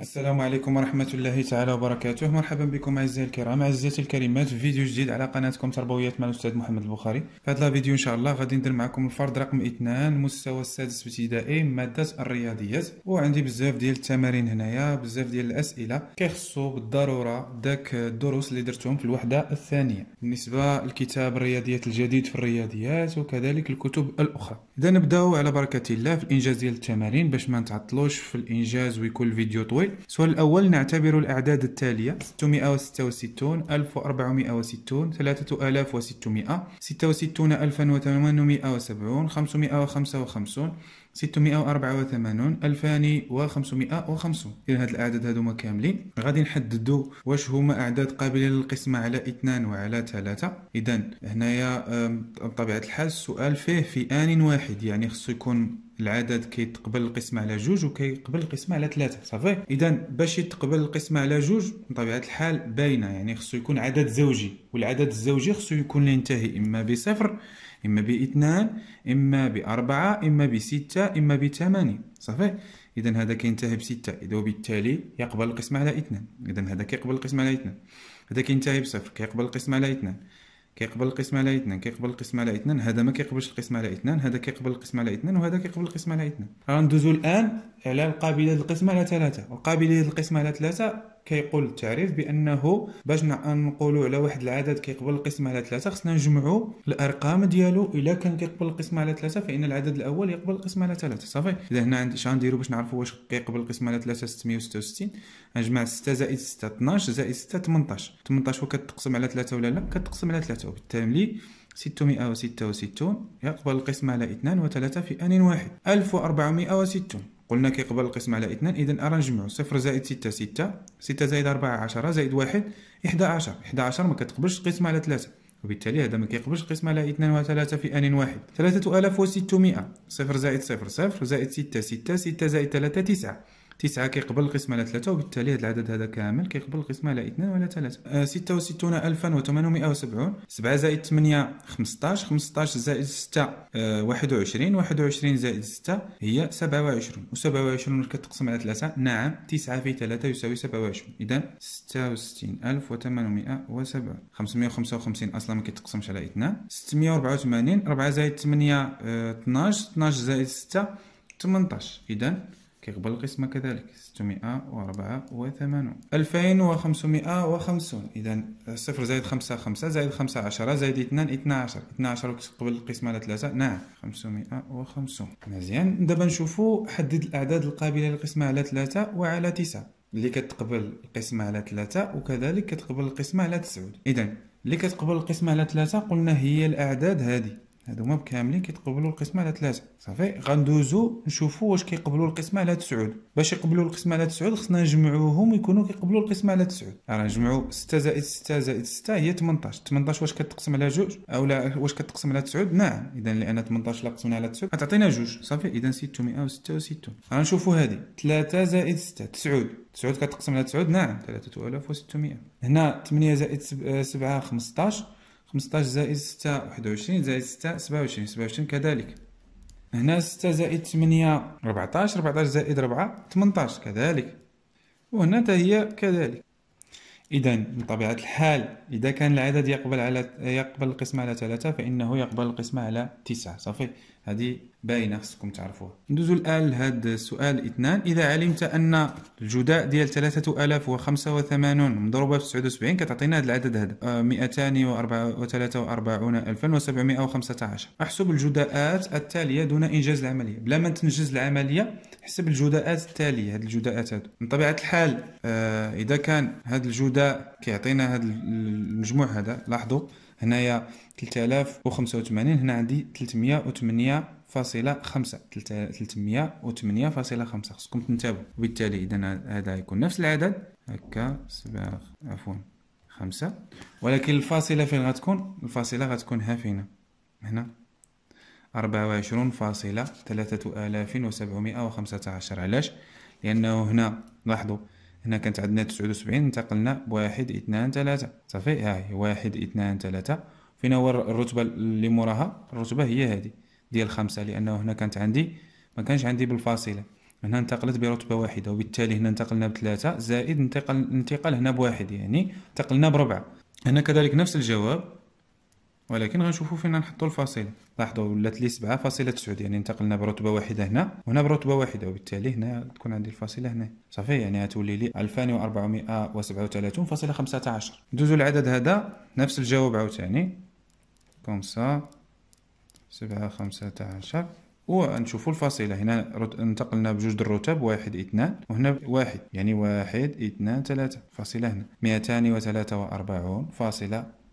السلام عليكم ورحمة الله تعالى وبركاته. مرحبا بكم أعزائي الكرام. أعزائي الكريمات في فيديو جديد على قناتكم تربويات مع الأستاذ محمد البخاري. في هذا الفيديو إن شاء الله غادي ندير معكم الفرض رقم اثنان المستوى السادس ابتدائي مادة الرياضيات وعندي بزاف ديال التمارين هنايا بزاف ديال الأسئلة. كيخصو بالضرورة داك الدروس اللي درتهم في الوحدة الثانية. بالنسبة لكتاب الرياضيات الجديد في الرياضيات وكذلك الكتب الأخرى. إذا نبدأو على بركة الله في الإنجاز ديال التمارين باش ما نتعطلوش في الإنجاز ويكون الفيديو طويل. السؤال الأول نعتبر الأعداد التالية 666 1460 3600 66870 555 684 2550 إذا هاد الأعداد هادوما كاملين. غادي نحددوا واش هما أعداد قابلة للقسمة على اثنان وعلى ثلاثة. إذا هنايا بطبيعة الحال السؤال فيه في آن واحد يعني خصو يكون العدد كيتقبل القسمة على جوج وكيقبل القسمة على ثلاثة. صافي؟ إذا باش يتقبل القسمة على جوج بطبيعة الحال باينة يعني خصو يكون عدد زوجي. والعدد الزوجي خصو يكون ينتهي إما بصفر إما بإثنان إما بأربعة إما بستة إما بثمانية. صافي إذا هذا كينتهي بستة. إذا وبالتالي يقبل القسمة على اثنان. إذا هذا كيقبل القسمة على اثنان. هذا كينتهي بصفر. كيقبل القسمة على اثنان. كيقبل القسم على اثنان. كيقبل القسم على اثنان. هذا ما كيقبلش القسم على اثنان. هذا كيقبل القسم على اثنان. وهذا كيقبل القسم على اثنان. غندوزو الآن على القابلية للقسم على ثلاثة. والقابليه للقسم على ثلاثة كيقول التعريف بأنه باش نقولوا على واحد العدد كيقبل القسم على ثلاثة خصنا نجمعوا الأرقام ديالو. إلا كان كيقبل القسم على ثلاثة فإن العدد الأول يقبل القسم على ثلاثة صافي؟ إذا هنا عندي شنو غنديروا باش نعرفوا واش كيقبل القسم على ثلاثة 666 غنجمع 6 زائد 6 12 زائد 6 18 18 كتقسم على ثلاثة ولا لا؟ كتقسم على ثلاثة وبالتالي 666 يقبل القسم على اثنان وثلاثة في آن واحد. 1460 قلنا كيقبل القسم على اثنان إذا أرى نجمعو صفر زائد ستة ستة. ستة زائد أربعة عشرة زائد واحد إحدى عشر. إحدى عشر ما كتقبلش القسم على ثلاثة. وبالتالي هذا ما كيقبلش القسم على اثنان وثلاثة في آن واحد. ثلاثة آلاف وستمائة. صفر زائد صفر صفر زائد ستة ستة. ستة زائد ثلاثة تسعة. تسعة كيقبل القسمة على ثلاثة وبالتالي هذا العدد هذا كامل كيقبل القسمة على اثنان ولا ثلاثة. آه ستة وستون ألفا وثمانمائة وسبعون. سبعة زائد ثمانية خمسطاش. خمسطاش زائد ستة آه واحد وعشرين. واحد وعشرين زائد ستة هي سبعة وعشرون. وسبعة وعشرون كتقسم على ثلاثة؟ نعم. تسعة في ثلاثة يساوي سبعة وعشرون. إذا ستة وستين ألف وثمانمائة وسبعون. خمسمائة وخمسة وخمسين أصلا ما كيتقسمش على اثنان. ستمائة وأربعة وثمانين. أربعة زائد ثمانية آه، اثناش. اثناش زائد ستة ثمنطاش. إذا كيقبل القسمة كذلك 684 2550 إذا صفر زائد خمسة خمسة زائد خمسة عشرة زائد اثنان اثنا عشر اثنا عشر كتقبل القسمة على ثلاثة. نعم 550 مزيان. دابا نشوفو حدد الأعداد القابلة للقسمة على ثلاثة وعلى تسعة. اللي كتقبل القسمة على ثلاثة وكذلك كتقبل القسمة على تسعود. إذا اللي كتقبل القسمة على ثلاثة قلنا هي الأعداد هذه. هادو هما كاملين كيتقبلوا القسمة على ثلاثة صافي؟ غندوزو نشوفو واش كيقبلوا القسمة على تسعود. باش يقبلوا القسمة على تسعود خصنا نجمعوهم ويكونوا كيقبلوا القسمة على تسعود. راه نجمعو ستة زائد ستة زائد ستة هي 18 18 واش كتقسم على جوج؟ أو لا واش كتقسم على تسعود؟ نعم اذا لأن 18 لا قسمنا على تسعود. غتعطينا جوج صافي؟ اذا 666 غنشوفو هادي 3 زائد 6 تسعود. تسعود كتقسم على تسعود؟ نعم 3600 هنا 8 زائد 7 15 15 زائد 6 21 زائد 6 27 27 كذلك. هنا 6 زائد 8 14 14 زائد 4 18 كذلك. وهنا حتى هي كذلك. إذا بطبيعة الحال إذا كان العدد يقبل على يقبل القسمة على ثلاثة فإنه يقبل القسمة على تسعة صافي. هذه باينة خصكم تعرفوها. ندوزو الآن لهذا السؤال إثنان. إذا علمت أن الجداء ديال 3085 مضروبة في 79 كتعطينا هذا العدد هذا. 243715 آه، أحسب الجداءات التالية دون إنجاز العملية. بلا ما تنجز العملية احسب الجداءات التالية هذه الجداءات هذو من طبيعة الحال آه، إذا كان هذا الجداء كيعطينا هذا المجموع هذا لاحظوا هنايا 3085 هنا عندي 308 فاصلة خمسة تلتمية وثمانية فاصلة خمسة. خصكم تنتبهوا وبالتالي إذا هذا يكون نفس العدد. هكا سبعة عفوا خمسة. ولكن الفاصلة فين غتكون؟ الفاصلة غتكون ها فينا. هنا. أربعة وعشرون فاصلة ثلاثة آلاف وسبعمائة وخمسة عشر. علاش؟ لأنه هنا لاحظوا هنا كانت عندنا تسعود وسبعين انتقلنا بواحد اثنان ثلاثة. صافي هاي واحد اثنان ثلاثة. فين هو الرتبة اللي موراها. الرتبة هي هذه ديال خمسة لأنه هنا كانت عندي ما كانش عندي بالفاصلة. هنا انتقلت برتبة واحدة وبالتالي هنا انتقلنا بثلاثة زائد انتقل انتقال هنا بواحد يعني انتقلنا بربعة. هنا كذلك نفس الجواب. ولكن غنشوفوا فين نحطوا الفاصلة لاحظوا ولات لي سبعة فاصلة تسعود يعني انتقلنا برتبة واحدة هنا وهنا برتبة واحدة وبالتالي هنا تكون عندي الفاصلة هنا. صافي يعني غتولي لي ألفان وأربعمائة وسبعة وثلاثون فاصلة خمسة عشر. ندوزو العدد هذا نفس الجواب عاوتاني. comme ça سبعة خمسة عشر. ونشوفوا الفاصلة هنا انتقلنا بجوج الرتب واحد إثنان وهنا واحد يعني واحد إثنان ثلاثة. فاصلة هنا. مئتان وثلاثة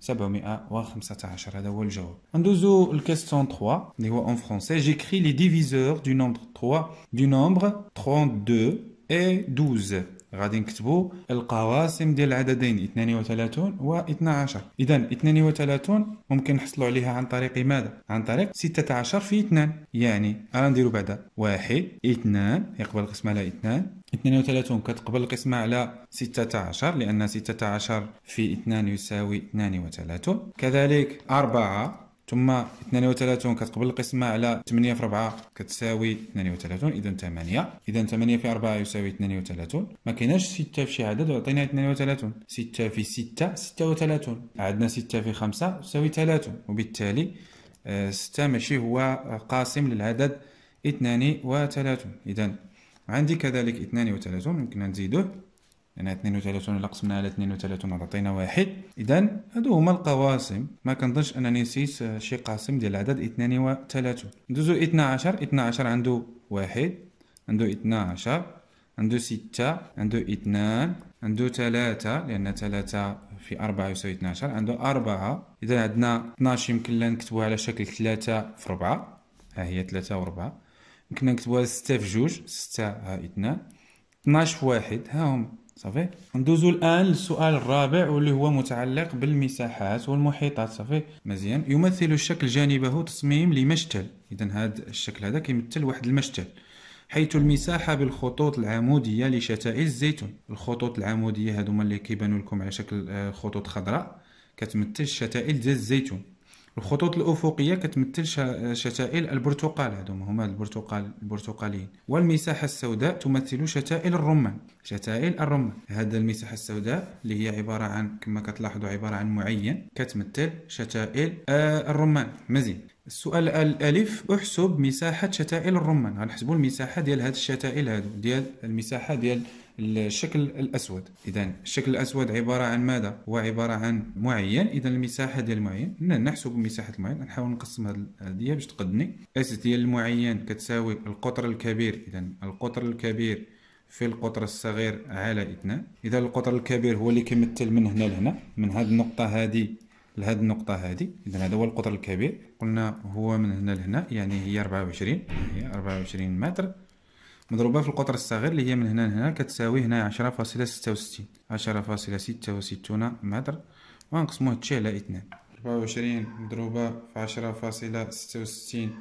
وأربعون فاصلة 715 هذا هو الجواب. ندوزو ال question 3 اللي هو en français j'écris les diviseurs de nombre 3 de nombre 32 et 12 غادي نكتبوا القواسم ديال العددين 32 و 12 اذا 32 ممكن نحصلوا عليها عن طريق ماذا؟ عن طريق 16 في 2 يعني أنا نديروا بعدا. 1 2 يقبل القسمه على 2 32 كتقبل القسمة على 16 لأن 16 في 2 يساوي 32 كذلك 4 ثم 32 كتقبل القسمة على 8 في 4 كتساوي 32 إذا 8 إذا 8 في 4 يساوي 32 ما كايناش 6 في شي عدد وعطينا 32 6 في 6 36 عندنا 6 في 5 تساوي 30 وبالتالي 6 آه، ماشي هو قاسم للعدد 32 إذا عندي كذلك 32 يمكن نزيدوه. لأن 32 الا قسمنا على 32 تعطينا واحد. اذا هادو هما القواسم. ما كنظنش أنني نسيت شي قاسم ديال العدد 32 ندوزو 12 12 عنده واحد عنده 12 عنده 6 عنده 2 عنده 3 لأن 3 في 4 يساوي 12 عنده 4 اذا عندنا 12 يمكن لنا نكتبوها على شكل 3 في 4 ها هي 3 و4 يمكن نكتبوها 6 في 2 6 ها 2 12 في 1 ها هم صافي؟ ندوزو الآن للسؤال الرابع واللي هو متعلق بالمساحات والمحيطات صافي؟ مزيان. يمثل الشكل جانبه تصميم لمشتل. اذا هذا الشكل هذا كيمثل واحد المشتل حيث المساحة بالخطوط العمودية لشتائل الزيتون. الخطوط العمودية هذوما اللي كيبانوا لكم على شكل آه، خطوط خضراء كتمثل الشتائل ديال الزيتون. الخطوط الأفقية كتمثل شتائل البرتقال هذوما هما البرتقال البرتقاليين. والمساحة السوداء تمثل شتائل الرمان شتائل الرمان. هذا المساحة السوداء اللي هي عبارة عن كما كتلاحظوا عبارة عن معين كتمثل شتائل آه الرمان. مزيان. السؤال الألف أحسب مساحة شتائل الرمان. غنحسبوا المساحة ديال هاد الشتائل هادو ديال المساحة ديال الشكل الأسود. اذا الشكل الأسود عبارة عن ماذا؟ هو عبارة عن معين. اذا المساحة ديال المعين نحسب مساحة المعين نحاول نقسم هذه باش تقدني. أس ديال المعين كتساوي القطر الكبير. اذا القطر الكبير في القطر الصغير على إثنان. اذا القطر الكبير هو اللي كيمثل من هنا لهنا من هذه النقطة هذه لهذه النقطة هذه إذا هذا هو القطر الكبير. قلنا هو من هنا لهنا يعني هي 24 هي 24 متر. مضروبة في القطر الصغير اللي هي من هنا لهنا كتساوي هنا عشرة فاصلة ستة وستين. عشرة فاصلة ستة وستون متر وغنقسمو هادشي على اثنان ربعة وعشرين مضروبة في عشرة فاصلة ستة وستين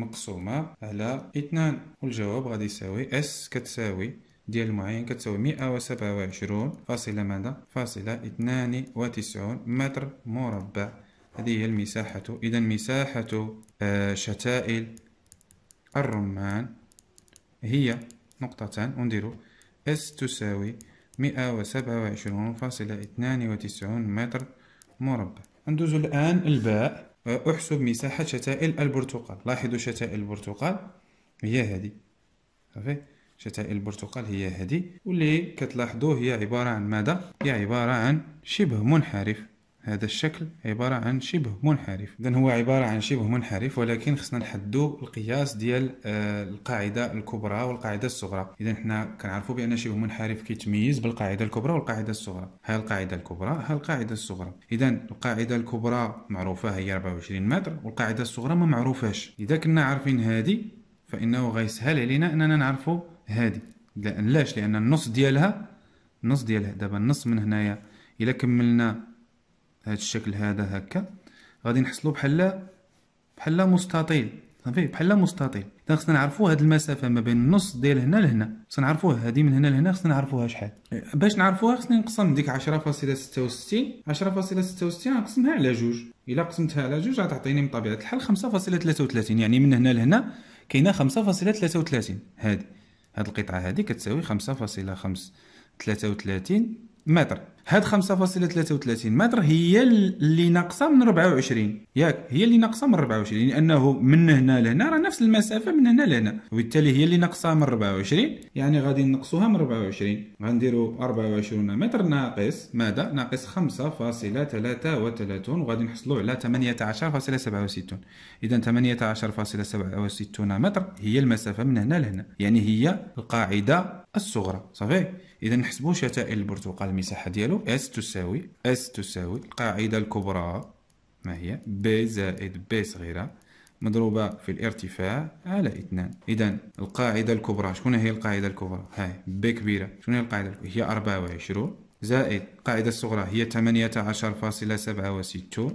مقسومة على اثنان والجواب غادي يساوي اس كتساوي ديال المعين كتساوي مئة وسبعة وعشرون فاصلة ماذا فاصلة اثنان وتسعون متر مربع. هذه هي المساحة. إذا مساحة آه، شتائل الرمان. هي نقطتان ونديرو اس تساوي مئة وسبعة وعشرون فاصلة اثنان وتسعون متر مربع. ندوز الآن الباء. أحسب مساحة شتائل البرتقال. لاحظوا شتائل البرتقال؟ هي هذه. صافي؟ شتائل البرتقال هي هذه. واللي كتلاحظوا هي عبارة عن ماذا؟ هي عبارة عن شبه منحرف. هذا الشكل عبارة عن شبه منحرف. إذا هو عبارة عن شبه منحرف ولكن خصنا نحدو القياس ديال آه، القاعدة الكبرى والقاعدة الصغرى. إذا حنا كنعرفوا بأن شبه منحرف كيتميز بالقاعدة الكبرى والقاعدة الصغرى. ها القاعدة الكبرى ها القاعدة الصغرى. إذا القاعدة الكبرى معروفة هي 24 متر والقاعدة الصغرى ما معروفاش إذا كنا عارفين هذه فإنه غيسهل علينا أننا نعرفوا هذه لاش؟ لأن النص ديالها النص ديالها دابا النص من هنايا. إلا كملنا هذا الشكل هذا هكا. غادي نحصلوا بحال بحال مستطيل. صافي بحال مستطيل. إذا خصنا نعرفوا هذه المسافة ما بين النص ديال هنا لهنا. خصنا نعرفوها هذه من هنا لهنا خصنا نعرفوها شحال. باش نعرفوها خصني نقسم ديك 10.66 10.66 نقسمها على جوج. إلا قسمتها على جوج غتعطيني من طبيعه الحال 5.33 يعني من هنا لهنا كاينة 5.33 هذه هاد القطعة هادي كتساوي خمسة فاصلة خمس ثلاثة وثلاثين متر. هاد 5.33 متر هي اللي ناقصة من 24 ياك هي اللي ناقصة من 24 لأنه من هنا لهنا راه نفس المسافة من هنا لهنا. وبالتالي هي اللي ناقصة من 24 يعني غادي نقصوها من 24 غنديروا 24 متر ناقص ماذا؟ ناقص 5.33 وغادي نحصلوا على 18.67 إذا 18.67 متر هي المسافة من هنا لهنا يعني هي القاعدة الصغرى صافي؟ إذا نحسبوا شتائل البرتقال المساحه ديالو S تساوي S تساوي القاعدة الكبرى ما هي؟ B زائد b صغيرة مضروبة في الارتفاع على اثنان. إذا القاعدة الكبرى شكون هي القاعدة الكبرى؟ هاي B كبيرة. شكون هي القاعدة الكبرى؟ هي 24 زائد القاعدة الصغرى هي 18.67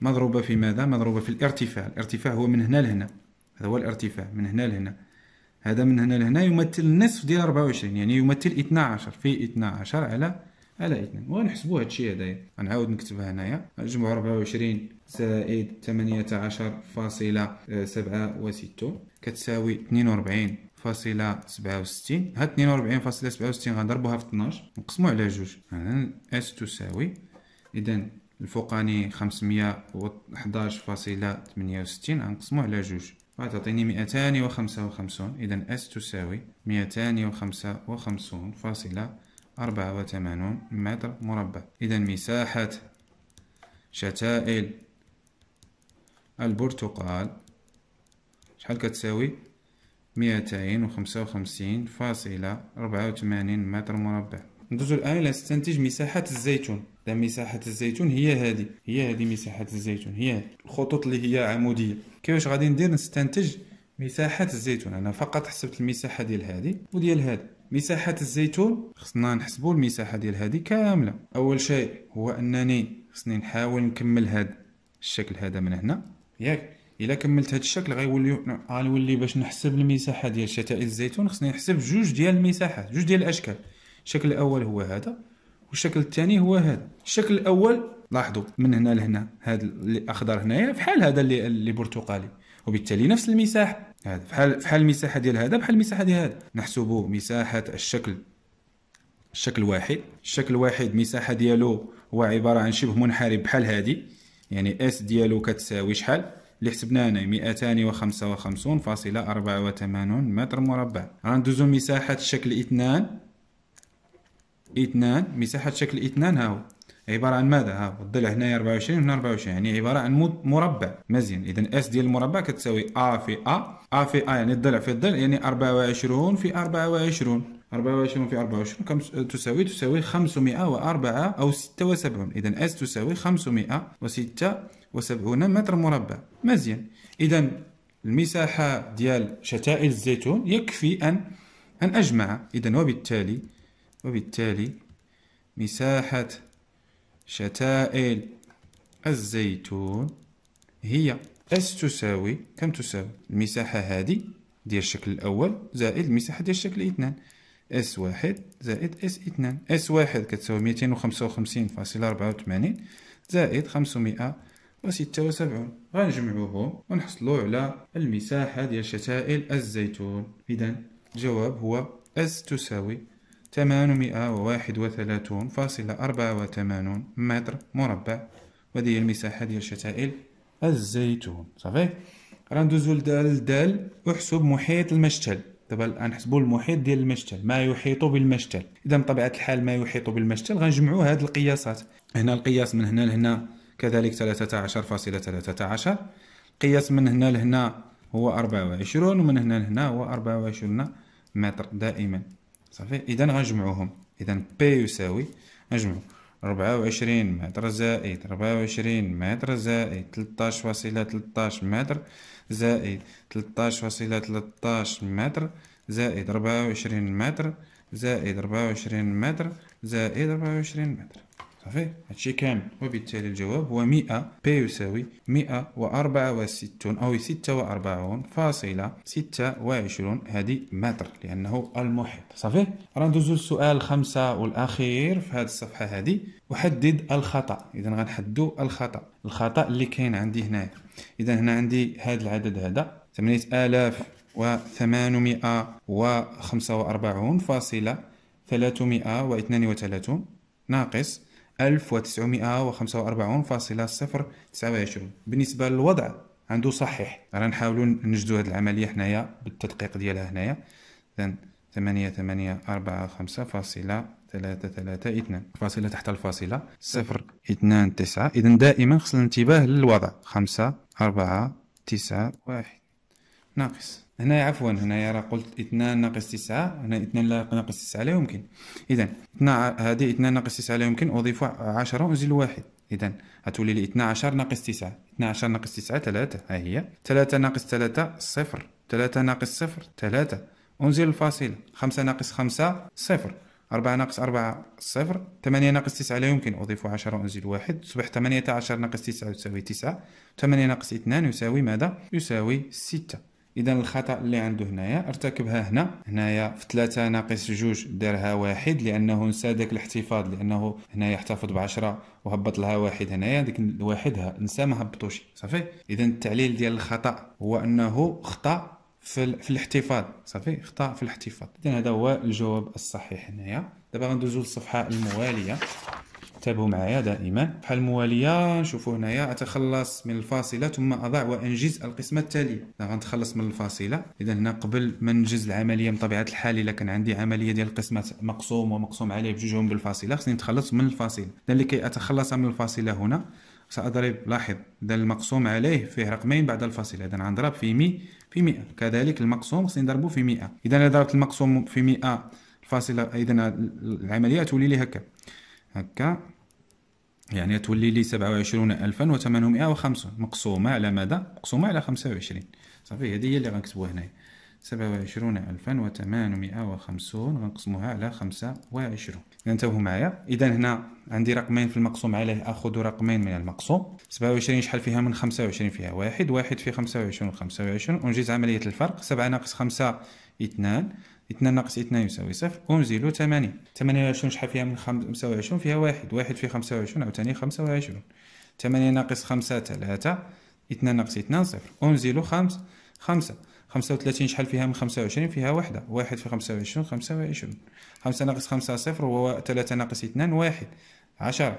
مضروبة في ماذا؟ مضروبة في الارتفاع. الارتفاع هو من هنا لهنا. هذا هو الارتفاع من هنا لهنا. هذا من هنا لهنا يمثل النصف ديال 24 يعني يمثل 12 في 12 على على 2 ونحسبوا هذا الشيء هذايا غنعاود نكتبها هنايا. نجمعوا 24 زائد 18.67 كتساوي 42 فاصلة سبعة وستين. هاد اثنين وربعين فاصلة سبعة وستين غنضربوها في 12 نقسمو على جوج. S تساوي. إذا الفوقاني خمسمية وحداش فاصلة ثمانية وستين. غنقسمو على جوج. وتعطيني مئتان وخمسة وخمسون. إذا S تساوي مئتان وخمسة وخمسون فاصلة أربعة وثمانون متر مربع. إذا مساحة شتائل البرتقال شحال كتساوي؟ مئتين وخمسة وخمسين فاصلة أربعة وثمانين متر مربع. ندوزو الآن إلى نستنتج مساحة الزيتون. مساحة الزيتون هي هذه هي هذه مساحة الزيتون هي الخطوط اللي هي عمودية. كيفاش غادي ندير؟ نستنتج مساحة الزيتون. أنا فقط حسبت المساحة ديال هذه وديال هذه مساحة الزيتون خصنا نحسبوا المساحة ديال هذه كاملة. أول شيء هو أنني خصني نحاول نكمل هذا الشكل هذا من هنا. ياك إلا كملت هذا الشكل غيولي غنولي باش نحسب المساحة ديال شتائل الزيتون. خصني نحسب جوج ديال المساحات جوج ديال الأشكال. الشكل الأول هو هذا والشكل الثاني هو هذا. الشكل الأول لاحظوا من هنا لهنا هذا اللي أخضر هنايا بحال هذا اللي اللي برتقالي. وبالتالي نفس المساحة. هذا. بحال بحال المساحة ديال هذا بحال المساحة ديال هذا. نحسبوا مساحة الشكل الشكل واحد. الشكل واحد مساحة ديالو هو عبارة عن شبه منحرف بحال هذه يعني اس ديالو كتساوي شحال؟ اللي حسبناه هنا 255.84 متر مربع. غندوزو مساحة الشكل اثنان. اثنان. مساحة شكل اثنان ها هو. عبارة عن ماذا؟ ها الضلع هنا 24 وهنا 24 يعني عبارة عن مربع. مزيان إذا S ديال المربع كتساوي a في a a في a يعني الضلع في الضلع يعني 24 في 24 24 في 24 كم تساوي تساوي 504 أو 76 إذا S تساوي 576 متر مربع. مزيان إذا المساحة ديال شتائل الزيتون يكفي أن أن أجمع. إذا وبالتالي وبالتالي مساحة شتائل الزيتون هي أس تساوي كم تساوي؟ المساحة هذه ديال الشكل الأول زائد المساحة ديال الشكل اثنان أس واحد زائد أس اثنان. أس واحد كتساوي ميتين وخمسة وخمسين فاصلة أربعة وثمانين زائد خمسمائة وستة وسبعون. غنجمعوهم ونحصلو على المساحة ديال شتائل الزيتون. إذا الجواب هو أس تساوي 831.84 متر مربع. وهذه المساحة ديال شتائل الزيتون صافي. غندوزو لدال لدال أحسب محيط المشتل. دابا غنحسبوا المحيط ديال المشتل. ما يحيط بالمشتل. إذا بطبيعة الحال ما يحيط بالمشتل غنجمعوا هاد القياسات. هنا القياس من هنا لهنا كذلك 13.13 القياس من هنا لهنا هو 24 ومن هنا لهنا هو 24 متر دائما. صافي؟ اذا غنجمعوهم. اذا بي يساوي نجمعو ربعة وعشرين متر زائد ربعة وعشرين متر زائد تلتاش فاصلة تلتاش متر زائد تلتاش فاصلة تلتاش متر زائد ربعة وعشرين متر زائد ربعة وعشرين متر زائد ربعة وعشرين متر. صافي هادشي كامل. وبالتالي الجواب هو مئة. بي يساوي مئة وأربعة وستون أو ستة وأربعون فاصلة ستة وعشرون. هذه متر لأنه المحيط. صافي؟ راه ندوزو للسؤال الخامسة والأخير في هذه الصفحة هذه. أحدد الخطأ. إذا غنحددو الخطأ. الخطأ اللي كاين عندي هنايا. إذا هنا عندي هذا العدد هذا. ثمانية آلاف وثمانمائة وخمسة وأربعون فاصلة ثلاثمائة واثنان وثلاثون. ناقص ألف وتسعمائة وخمسة وأربعون فاصلة صفر تسعة وعشرون. بالنسبة للوضع عنده صحيح. رانا نحاولو نجدو هاد العملية هنايا بالتدقيق ديالها هنايا. إذن ثمانية ثمانية أربعة خمسة فاصلة ثلاثة ثلاثة إثنان. فاصلة تحت الفاصلة صفر اثنان تسعة. إذا دائما خصنا الانتباه للوضع. خمسة أربعة تسعة واحد. ناقص. هنا عفوا هنا راه قلت اثنان ناقص تسعة هنا اثنان ناقص تسعة لا يمكن. إذا هذه اثنان ناقص تسعة لا يمكن أضيف عشرة وأزيل واحد. إذا غتولي لي 12 ناقص 9 12 ناقص 9 3 ها هي. 3 ناقص 3 صفر. 3 ناقص صفر 3 أنزل الفاصلة 5 ناقص 5 صفر. 4 ناقص 4 صفر. 8 ناقص 9 لا يمكن. أضيف 10 وأنزل 1 تصبح 18 ناقص 9 تساوي 9 8 ناقص 2 يساوي ماذا؟ يساوي 6 إذا الخطأ اللي عنده هنايا ارتكبها هنا. هنايا في 3 ناقص جوج دارها واحد لأنه نسى داك الاحتفاظ لأنه هنايا يحتفظ ب 10 وهبط لها واحد هنايا ديك الواحد نسى ما هبطوش. صافي؟ إذا التعليل ديال الخطأ هو أنه خطأ في, في الاحتفاظ. صافي؟ خطأ في الاحتفاظ. إذا هذا هو الجواب الصحيح هنايا. دابا غندوزو للصفحة الموالية. انتبهوا معايا دائما. بحال المواليه نشوفوا هنايا أتخلص من الفاصلة ثم أضع وأنجز القسمه التاليه غنتخلص من الفاصلة. إذا هنا قبل ما ننجز العملية من طبيعه الحال إلا كان عندي عملية ديال القسمه مقسوم ومقسوم عليه بجوجهم بالفاصلة خصني نتخلص من الفاصلة. إذا لكي أتخلص من الفاصلة هنا سأضرب لاحظ إذا المقسوم عليه فيه رقمين بعد الفاصلة. إذا غنضرب في مي في 100 كذلك المقسوم خصني نضربو في 100 إذا أنا ضربت المقسوم في 100 الفاصلة إذا العملية تولي لي هكا. هكا. يعني تولي لي سبعة وعشرون ألفا وثمانمائة وخمسون مقسومة على ماذا؟ مقسومة على خمسة وعشرين. صافي هذه هي اللي غنكتبوها هنايا. سبعة وعشرون ألفا وثمانمائة وخمسون غنقسموها على خمسة وعشرون. انتبهوا معايا. إذا هنا عندي رقمين في المقسوم عليه أخذ رقمين من المقسوم. سبعة وعشرين شحال فيها؟ من خمسة وعشرين فيها واحد واحد في خمسة وعشرين خمسة وعشرين أنجز عملية الفرق. سبعة ناقص خمسة اثنان. اثنان ناقص اثنان يساوي صفر ثمانية. ثمانية وعشرون شحال فيها؟ من خمسة وعشرون فيها واحد. واحد في خمسة وعشرون عاوتاني خمسة وعشرون. ثمانية ناقص خمسة ثلاثة اثنان ناقص اثنان صفر. ونزيلو خمس خمسة. خمسة وثلاثين شحال فيها؟ من خمسة وعشرين فيها وحدة واحد في خمسة وعشرون خمسة وعشرون. خمسة ناقص خمسة صفر و ثلاثة ناقص اثنان واحد. عشرة.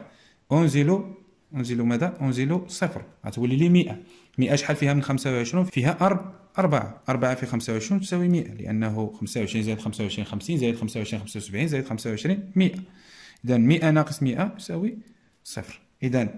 ونزيلو نزيلو ماذا؟ نزيلو صفر. غتولي لي مئة. مئة شحال فيها من خمسة وعشرون؟ فيها أرب أربعة أربعة في خمسة وعشرون تساوي مئة لأنه خمسة وعشرين زائد خمسة وعشرين خمسين زائد خمسة وعشرين خمسة وسبعين زائد خمسة وعشرين مئة. إذا مئة ناقص مئة يساوي صفر. إذا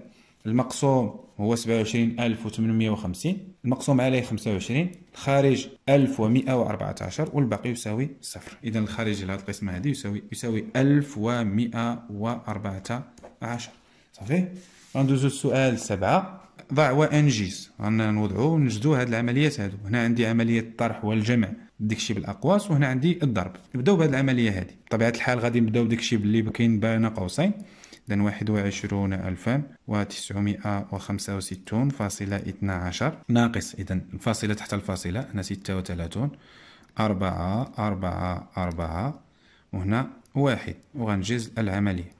المقسوم هو سبعة وعشرين ألف وثمانمائة وخمسين المقسوم عليه خمسة وعشرين الخارج ألف ومئة وأربعة عشر والباقي يساوي صفر. إذا الخارج لهذه القسمة هذه يساوي يساوي ألف ومئة وأربعة عشر. صافي؟ غندوزو السؤال سبعة. ضع وانجز رانا نوضعو ونجدو هاد العمليات هادو. هنا عندي عملية الطرح والجمع داكشي بالأقواس وهنا عندي الضرب. نبداو بهاد العملية هادي. بطبيعة الحال غادي نبداو داكشي باللي كاين بين قوسين. إذا واحد وعشرون ألفا وتسعمائة وخمسة وستون فاصلة اثنا عشر. ناقص. إذا الفاصلة تحت الفاصلة. هنا ستة وثلاثون. أربعة أربعة أربعة. وهنا واحد. وغنجز العملية.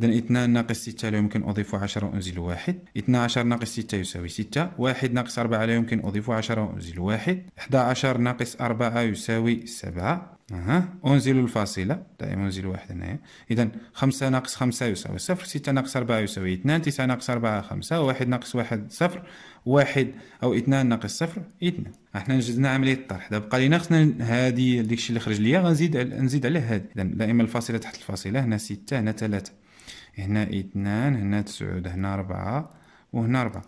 إذا اثنان ناقص ستة لا يمكن أضيف عشرة وأنزل واحد اثنا عشر ناقص ستة يساوي ستة واحد ناقص أربعة لا يمكن أضيف عشرة وأنزل واحد إحدى عشر ناقص أربعة يساوي سبعة أها أنزل الفاصلة دائما أنزل واحد هنايا إذا خمسة ناقص خمسة يساوي صفر ستة ناقص أربعة يساوي اثنان تسعة ناقص أربعة خمسة واحد ناقص واحد صفر واحد أو اثنان ناقص صفر اثنان إحنا نجزنا عملية الطرح دابا بقى لينا خصنا هادي داكشي اللي خرج ليا غنزيد نزيد عليه هادي إذا دائما الفاصلة تحت الفاصلة هنا ستة هنا ثلاثة هنا اثنان هنا تسعود هنا أربعة وهنا أربعة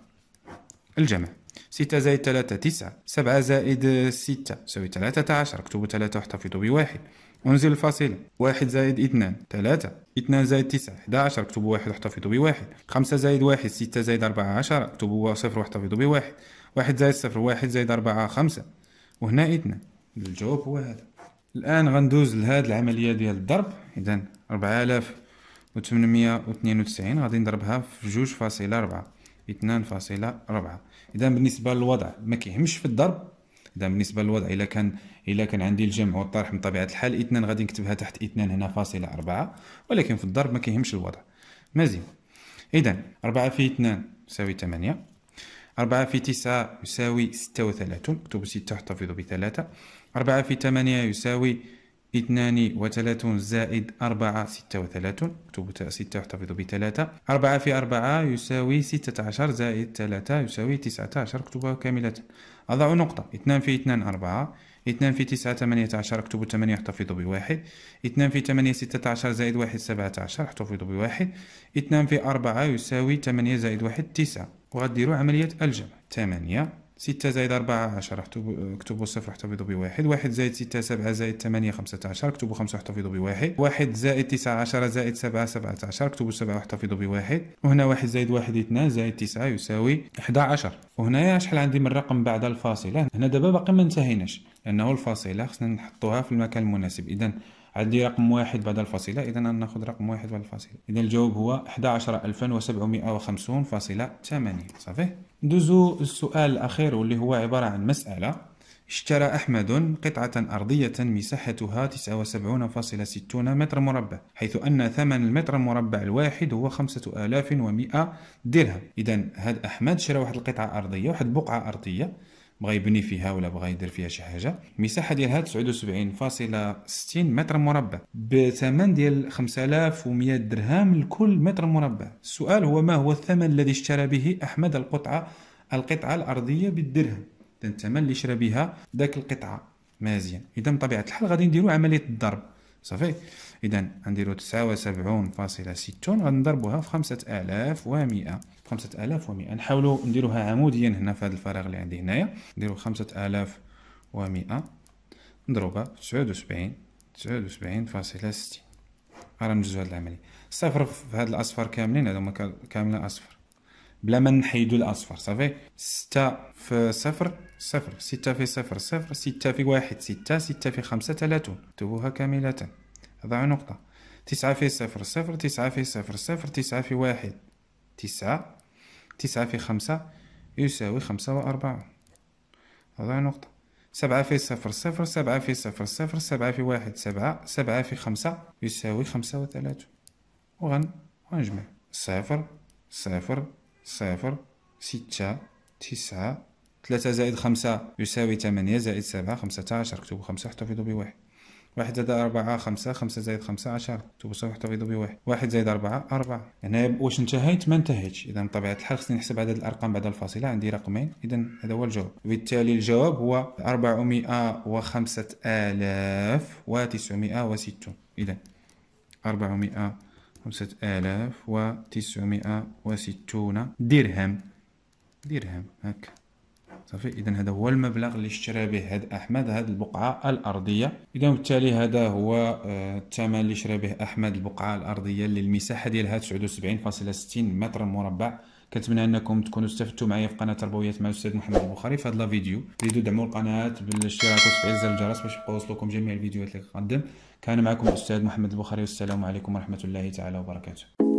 الجمع. ستة زائد ثلاثة تسعة. سبعة زائد ستة تساوي ثلاثة عشر. اكتبوا ثلاثة واحتفظوا بواحد. ونزل الفاصلة. واحد زائد اثنان ثلاثة. اثنان زائد تسعة إحدى عشر اكتبوا واحد واحتفظوا بواحد. خمسة زائد واحد ستة زائد أربعة عشر. اكتبوا صفر واحتفظوا بواحد. واحد زائد صفر واحد زائد أربعة خمسة. وهنا اثنان. الجواب هو هذا. الآن غندوز لهاد العملية ديال الضرب. إذا أربعة آلاف وثمانمية واثنين وتسعين غادي نضربها في جوج فاصلة ربعة اثنان فاصلة ربعة إذا بالنسبة للوضع ما كيهمش في الضرب إذا بالنسبة للوضع إلا كان إلا كان عندي الجمع والطرح من طبيعة الحال اثنان غادي نكتبها تحت اثنان هنا فاصلة أربعة ولكن في الضرب ما كيهمش الوضع. مزيان إذا أربعة في اثنان تساوي ثمانية أربعة في تسعة يساوي ستة وثلاثون اكتب ستة احتفظ بثلاثة أربعة في ثمانية يساوي اثنان وثلاثون زائد أربعة ستة وثلاثون. اكتب ستة احتفظ بثلاثة. أربعة في أربعة يساوي ستة عشر زائد ثلاثة يساوي تسعة عشر. اكتبها كاملة. أضع نقطة. اثنان في اثنان أربعة. اثنان في تسعة ثمانية عشر. اكتب ثمانية احتفظ بواحد. اثنان في ثمانية ستة عشر زائد واحد سبعة عشر. احتفظ بواحد. اثنان في أربعة يساوي ثمانية زائد واحد تسعة. وغديروا عملية الجمع. ثمانية ستة زائد أربعة عشر اكتبوا صفر احتفظوا بواحد. واحد زائد ستة سبعة زائد ثمانية خمسة عشر اكتبوا خمسة احتفظوا بواحد. واحد زائد تسعة عشر زائد سبعة سبعة عشر اكتبوا سبعة واحتفظوا بواحد. وهنا واحد زائد واحد اثنان زائد تسعة يساوي إحدى عشر. وهنايا شحال عندي من رقم بعد الفاصلة؟ هنا دابا باقي ما انتهيناش لأنه الفاصلة خصنا نحطوها في المكان المناسب. إذا عندي رقم واحد بعد الفاصلة. إذا نأخذ رقم واحد بعد الفاصلة. إذا الجواب هو 11750 صافي؟ ندوزو السؤال الأخير واللي هو عبارة عن مسألة. اشترى أحمد قطعة أرضية مساحتها 79.60 متر مربع حيث أن ثمن المتر المربع الواحد هو 5100 درهم. إذا هاد أحمد شرى واحد القطعة أرضية واحد بقعة أرضية؟ بغى يبني فيها ولا بغى يدير فيها شي حاجة. المساحة ديالها 79.60 متر مربع. بثمن ديال 5100 درهم لكل متر مربع. السؤال هو ما هو الثمن الذي اشترى به أحمد القطعة القطعة الأرضية بالدرهم؟ الثمن اللي شرى بها ذاك القطعة. مزيان اذا بطبيعة الحال غادي نديرو عملية الضرب. صافي. اذا غنديرو 79.60 غنضربوها في 5100 5100 نحاولوا نديروها عموديا هنا في هذا الفراغ اللي عندي هنايا. نديرو 5100 نضربها في 79 79.60 راه نجزو هاد العملية. صفر في هاد الأصفار كاملين هادوما كاملين أصفر. بلا ما نحيدو الأصفر صافي. ستة في صفر صفر. ستة في صفر صفر. ستة في واحد ستة. ستة في خمسة ثلاثون اكتبوها كاملة. ضعوا نقطة. تسعة في صفر صفر. تسعة في صفر صفر. تسعة في واحد تسعة. تسعة في خمسة يساوي خمسة وأربعون هذا نقطة. سبعة في صفر صفر سبعة في صفر صفر سبعة في واحد سبعة سبعة في خمسة يساوي خمسة وثلاثون وغن ونجمع. صفر صفر صفر ستة تسعة. ثلاثة زائد خمسة يساوي ثمانية زائد سبعة خمسة عشر. اكتبوا خمسة احتفظوا بواحد. واحد زائد أربعة خمسة خمسة زائد خمسة عشرة توصل احتفظوا بواحد. واحد زائد أربعة أربعة. هنا واش انتهيت؟ ما انتهيتش. إذا بطبيعة الحال خصني نحسب عدد الأرقام بعد الفاصلة. عندي رقمين. إذا هذا هو الجواب. بالتالي الجواب هو أربعمائة وخمسة آلاف وتسعمائة وستون إذا أربعمائة خمسة آلاف وتسعمائة وستون درهم. درهم. هكا. صافي. اذا هذا هو المبلغ اللي اشترى به هذا أحمد هذه البقعة الأرضية. إذا بالتالي هذا هو آه، الثمن اللي شرى به أحمد البقعة الأرضية اللي المساحه ديالها 79.60 متر مربع. كنتمنى أنكم تكونوا استفدتوا معايا في قناة تربويات مع الأستاذ محمد البخاري في هذا الفيديو تريدوا تدعموا القناة بالاشتراك وتفعيل زر الجرس باش يبقاو يوصلوكم جميع الفيديوهات اللي كنقدم. كان معكم الأستاذ محمد البخاري والسلام عليكم ورحمة الله تعالى وبركاته.